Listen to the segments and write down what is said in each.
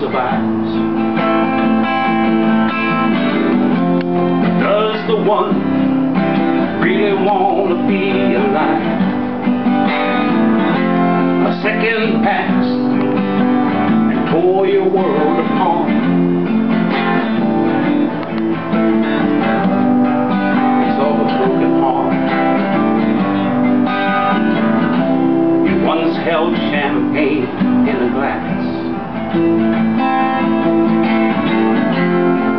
survives. Does the one really want to be alive? A second passed and tore your world apart. It's all a broken heart. Once held champagne in a glass.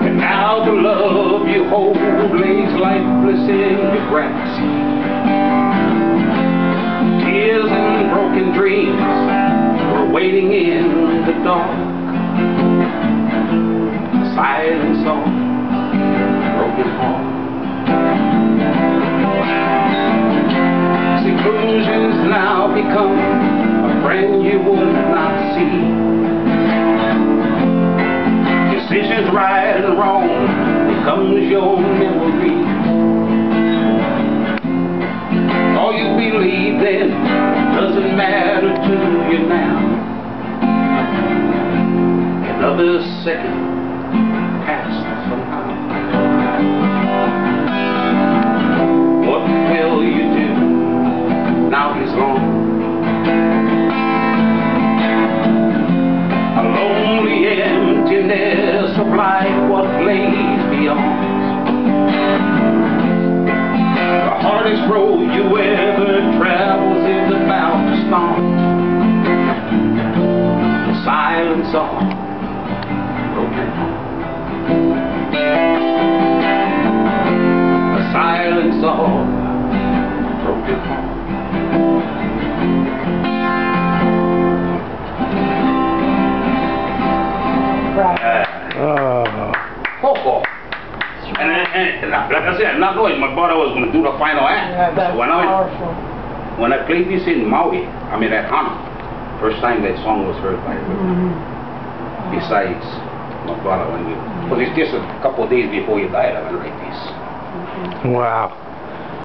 And now the love you hold lays lifeless in your grasp. Tears and broken dreams were waiting in the dark. The silence of a broken heart. Seclusion's now become a you would not see. Decisions right and wrong becomes your memory. All you believed in doesn't matter to you now. Another second emptiness of life, what lays beyond. The hardest road you ever traveled is about to start. The silence of And, and, and like I said, not knowing my brother was going to do the final act. Yeah, that's when I powerful. when I played this in Maui, I mean at Hana, first time that song was heard by everyone. Mhm. Besides my brother when we, because it's just a couple of days before he died, I went like this. Wow.